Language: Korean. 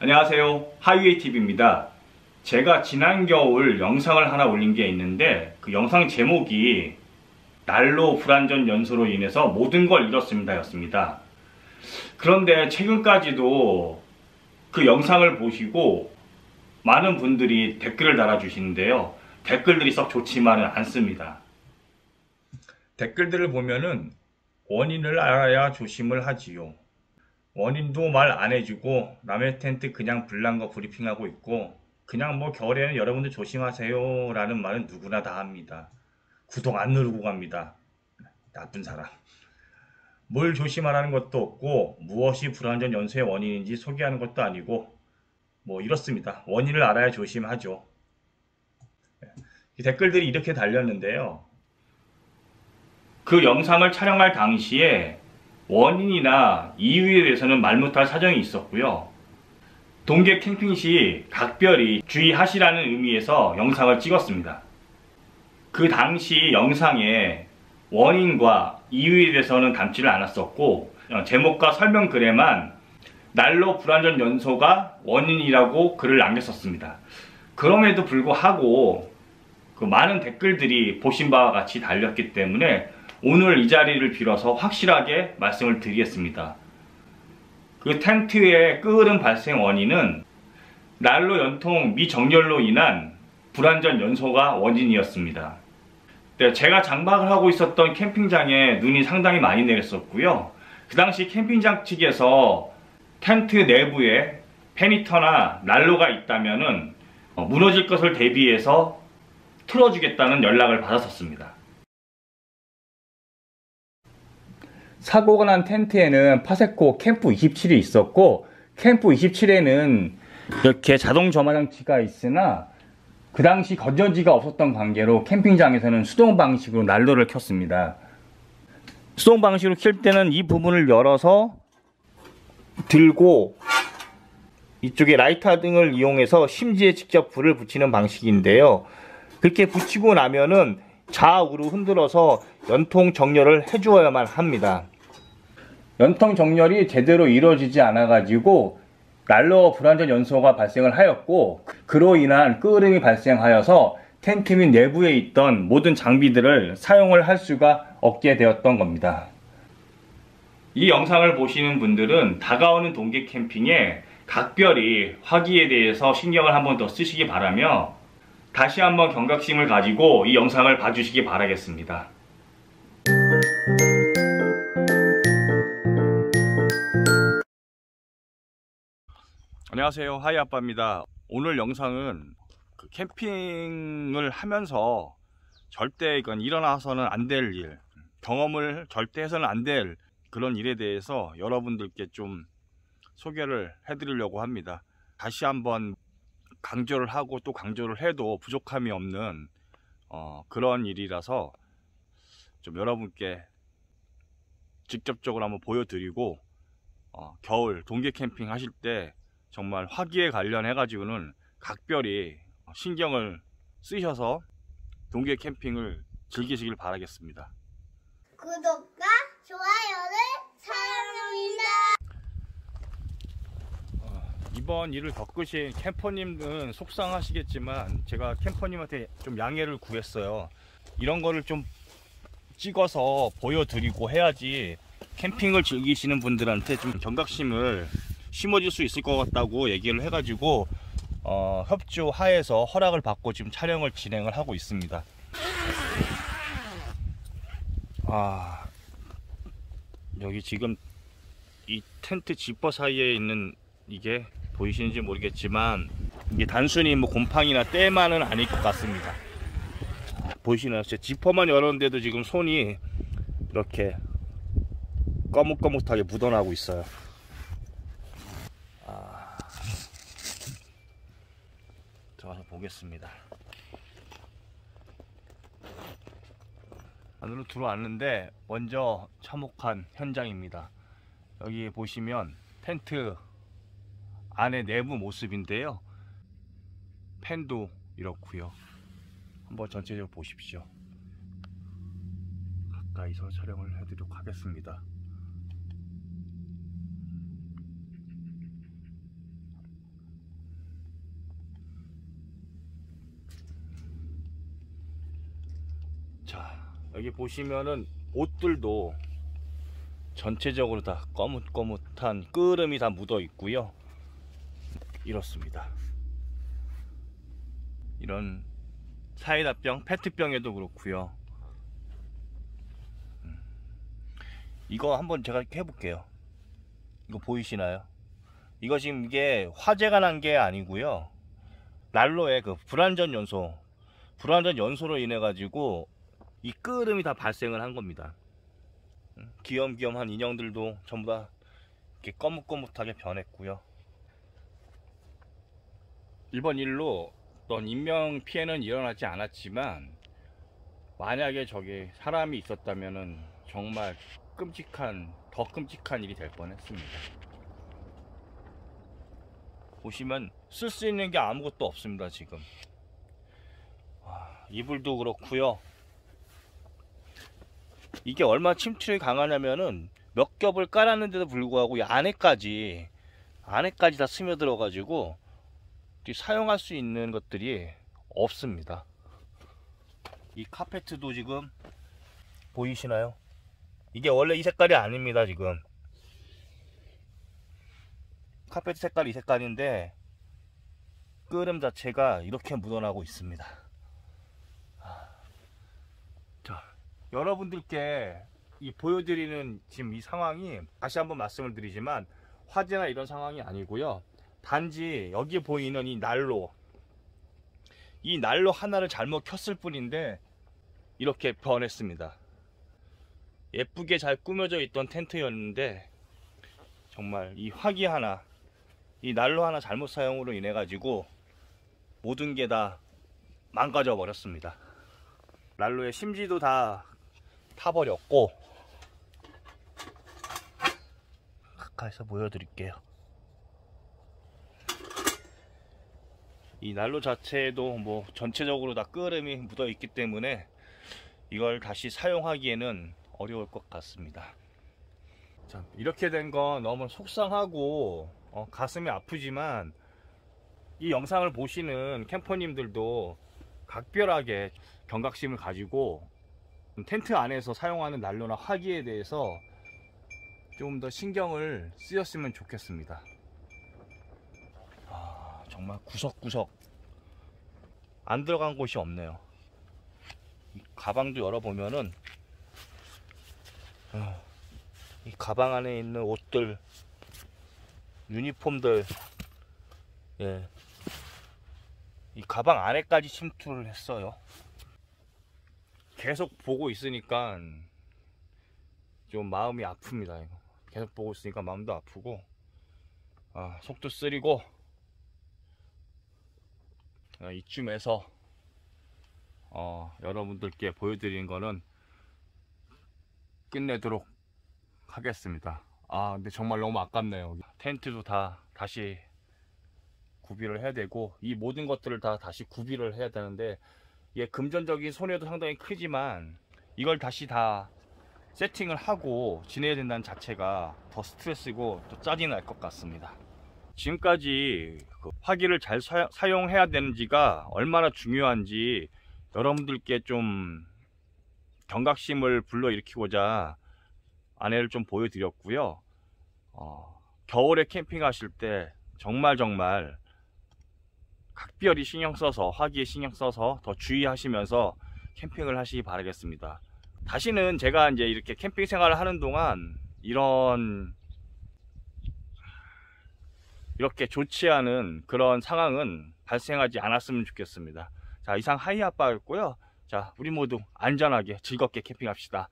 안녕하세요. 하이웨이 TV입니다. 제가 지난 겨울 영상을 하나 올린 게 있는데 그 영상 제목이 난로 불안전 연소로 인해서 모든 걸 잃었습니다 였습니다. 그런데 최근까지도 그 영상을 보시고 많은 분들이 댓글을 달아주시는데요. 댓글들이 썩 좋지만은 않습니다. 댓글들을 보면은 원인을 알아야 조심을 하지요 원인도 말 안 해주고 남의 텐트 그냥 불난 거 브리핑하고 있고 그냥 뭐 겨울에는 여러분들 조심하세요 라는 말은 누구나 다 합니다. 구독 안 누르고 갑니다. 나쁜 사람. 뭘 조심하라는 것도 없고 무엇이 불안전 연쇄의 원인인지 소개하는 것도 아니고 뭐 이렇습니다. 원인을 알아야 조심하죠. 이 댓글들이 이렇게 달렸는데요. 그 영상을 촬영할 당시에 원인이나 이유에 대해서는 말 못할 사정이 있었고요. 동계 캠핑 시 각별히 주의하시라는 의미에서 영상을 찍었습니다. 그 당시 영상에 원인과 이유에 대해서는 담지를 않았었고 어, 제목과 설명 글에만 난로 불안전 연소가 원인이라고 글을 남겼었습니다. 그럼에도 불구하고 그 많은 댓글들이 보신 바와 같이 달렸기 때문에 오늘 이 자리를 빌어서 확실하게 말씀을 드리겠습니다. 그 텐트의 끄으름 발생 원인은 난로 연통 미정렬로 인한 불안전 연소가 원인이었습니다. 네, 제가 장박을 하고 있었던 캠핑장에 눈이 상당히 많이 내렸었고요. 그 당시 캠핑장 측에서 텐트 내부에 페니터나 난로가 있다면 어, 무너질 것을 대비해서 틀어주겠다는 연락을 받았었습니다. 사고가 난 텐트에는 파세코 캠프 27이 있었고 캠프 27에는 이렇게 자동 점화 장치가 있으나 그 당시 건전지가 없었던 관계로 캠핑장에서는 수동 방식으로 난로를 켰습니다. 수동 방식으로 킬 때는 이 부분을 열어서 들고 이쪽에 라이터 등을 이용해서 심지에 직접 불을 붙이는 방식인데요. 그렇게 붙이고 나면은 좌우로 흔들어서 연통 정렬을 해주어야만 합니다. 연통 정렬이 제대로 이루어지지 않아 가지고 난로 불안전 연소가 발생을 하였고 그로 인한 끄름이 발생하여서 텐트 및 내부에 있던 모든 장비들을 사용을 할 수가 없게 되었던 겁니다. 이 영상을 보시는 분들은 다가오는 동계 캠핑에 각별히 화기에 대해서 신경을 한번 더 쓰시기 바라며 다시 한번 경각심을 가지고 이 영상을 봐주시기 바라겠습니다. 안녕하세요. 하이아빠입니다. 오늘 영상은 그 캠핑을 하면서 절대 이건 일어나서는 안 될 일 경험을 절대 해서는 안 될 그런 일에 대해서 여러분들께 좀 소개를 해드리려고 합니다. 다시 한번 강조를 하고 또 강조를 해도 부족함이 없는 어, 그런 일이라서 좀 여러분께 직접적으로 한번 보여드리고 어, 겨울 동계 캠핑 하실 때 정말 화기에 관련해 가지고는 각별히 신경을 쓰셔서 동계 캠핑을 즐기시길 바라겠습니다. 구독과 좋아요를 사랑합니다. 어, 이번 일을 겪으신 캠퍼님은 속상하시겠지만 제가 캠퍼님한테 좀 양해를 구했어요. 이런 거를 좀 찍어서 보여드리고 해야지 캠핑을 즐기시는 분들한테 좀 경각심을 심어질 수 있을 것 같다고 얘기를 해가지고 어, 협조 하에서 허락을 받고 지금 촬영을 진행을 하고 있습니다. 아 여기 지금 이 텐트 지퍼 사이에 있는 이게 보이시는지 모르겠지만 이게 단순히 뭐 곰팡이나 때만은 아닐 것 같습니다. 보이시나요? 제 지퍼만 열었는데도 지금 손이 이렇게 거뭇거뭇하게 묻어나고 있어요. 들어가서 보겠습니다. 안으로 들어왔는데 먼저 참혹한 현장입니다. 여기 보시면 텐트 안에 내부 모습인데요. 팬도 이렇고요. 한번 전체적으로 보십시오. 가까이서 촬영을 해드리도록 하겠습니다. 자, 여기 보시면은 옷들도 전체적으로 다 꺼뭇꺼뭇한 끄름이 다 묻어 있고요. 이렇습니다. 이런 사이다병, 페트병에도 그렇고요. 음. 이거 한번 제가 해볼게요. 이거 보이시나요? 이거 지금 이게 화재가 난 게 아니고요. 난로의 그 불완전 연소, 불완전 연소로 인해 가지고 이 끄름이 다 발생을 한 겁니다. 음, 귀염귀염한 인형들도 전부 다 이렇게 거뭇거뭇하게 변했고요. 이번 일로 어떤 인명 피해는 일어나지 않았지만 만약에 저게 사람이 있었다면은 정말 끔찍한 더 끔찍한 일이 될 뻔했습니다. 보시면 쓸 수 있는 게 아무것도 없습니다 지금. 와, 이불도 그렇고요. 이게 얼마나 침투력이 강하냐면은 몇 겹을 깔았는데도 불구하고 이 안에까지 안에까지 다 스며들어 가지고 사용할 수 있는 것들이 없습니다. 이 카페트도 지금 보이시나요? 이게 원래 이 색깔이 아닙니다 지금 카페트 색깔이 이 색깔인데 끄름 자체가 이렇게 묻어나고 있습니다 아, 자 여러분들께 이 보여드리는 지금 이 상황이 다시 한번 말씀을 드리지만 화재나 이런 상황이 아니고요 단지 여기 보이는 이 난로 이 난로 하나를 잘못 켰을 뿐인데 이렇게 변했습니다. 예쁘게 잘 꾸며져 있던 텐트였는데 정말 이 화기 하나 이 난로 하나 잘못 사용으로 인해 가지고 모든 게 다 망가져 버렸습니다. 난로의 심지도 다 타버렸고 가까이서 보여드릴게요 이 난로 자체도 뭐 전체적으로 다 끄름이 묻어 있기 때문에 이걸 다시 사용하기에는 어려울 것 같습니다. 자, 이렇게 된 건 너무 속상하고 어, 가슴이 아프지만 이 영상을 보시는 캠퍼님들도 각별하게 경각심을 가지고 텐트 안에서 사용하는 난로나 화기에 대해서 좀 더 신경을 쓰였으면 좋겠습니다. 아, 정말 구석구석 안 들어간 곳이 없네요. 이 가방도 열어보면은 어, 이 가방 안에 있는 옷들, 유니폼들, 예, 이 가방 안에까지 침투를 했어요. 계속 보고 있으니까 좀 마음이 아픕니다. 이거. 계속 보고 있으니까 마음도 아프고, 아, 속도 쓰리고, 아, 이쯤에서 어, 여러분들께 보여드리는 거는 끝내도록 하겠습니다. 아, 근데 정말 너무 아깝네요. 텐트도 다 다시 구비를 해야 되고, 이 모든 것들을 다 다시 구비를 해야 되는데, 이게 금전적인 손해도 상당히 크지만, 이걸 다시 다 세팅을 하고 지내야 된다는 자체가 더 스트레스고 또 짜증 날 것 같습니다. 지금까지 그 화기를 잘 사, 사용해야 되는지가 얼마나 중요한지 여러분들께 좀 경각심을 불러일으키고자 안에를 좀 보여드렸고요. 어, 겨울에 캠핑하실 때 정말 정말 각별히 신경 써서 화기에 신경 써서 더 주의하시면서 캠핑을 하시기 바라겠습니다. 다시는 제가 이제 이렇게 캠핑 생활을 하는 동안 이런 이렇게 좋지 않은 그런 상황은 발생하지 않았으면 좋겠습니다. 자, 이상 하이 아빠였고요. 자, 우리 모두 안전하게 즐겁게 캠핑합시다.